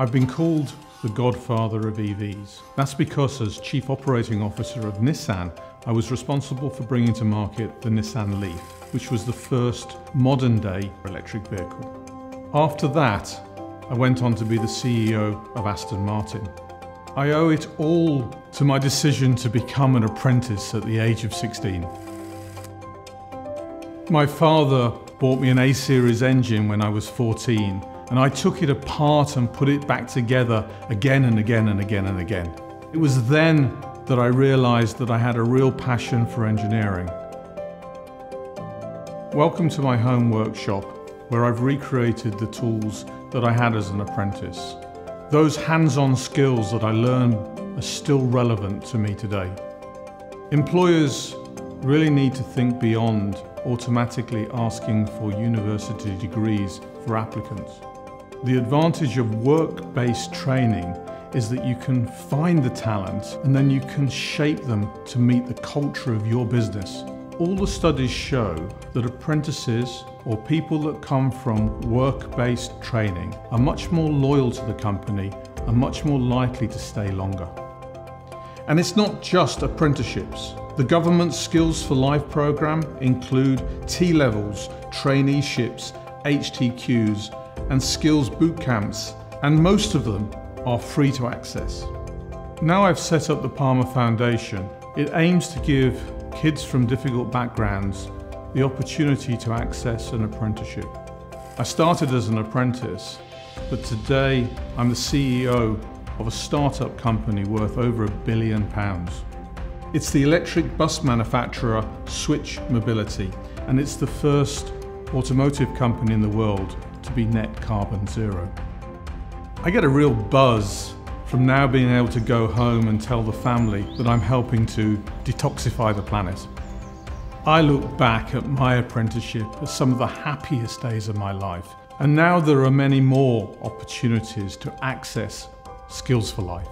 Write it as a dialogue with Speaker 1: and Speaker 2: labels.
Speaker 1: I've been called the godfather of EVs. That's because as Chief Operating Officer of Nissan, I was responsible for bringing to market the Nissan Leaf, which was the first modern day electric vehicle. After that, I went on to be the CEO of Aston Martin. I owe it all to my decision to become an apprentice at the age of 16. My father bought me an A-Series engine when I was 14 and I took it apart and put it back together again and again and again and again. It was then that I realized that I had a real passion for engineering. Welcome to my home workshop where I've recreated the tools that I had as an apprentice. Those hands-on skills that I learned are still relevant to me today. Employers really need to think beyond automatically asking for university degrees for applicants. The advantage of work-based training is that you can find the talent and then you can shape them to meet the culture of your business. All the studies show that apprentices or people that come from work-based training are much more loyal to the company and much more likely to stay longer. And it's not just apprenticeships. The government's Skills for Life programme include T-levels, traineeships, HTQs and skills boot camps, and most of them are free to access. Now I've set up the Palmer Foundation, it aims to give kids from difficult backgrounds the opportunity to access an apprenticeship. I started as an apprentice, but today I'm the CEO of a startup company worth over a billion pounds. It's the electric bus manufacturer Switch Mobility, and it's the first automotive company in the world be net carbon zero. I get a real buzz from now being able to go home and tell the family that I'm helping to detoxify the planet. I look back at my apprenticeship as some of the happiest days of my life, and now there are many more opportunities to access Skills for Life.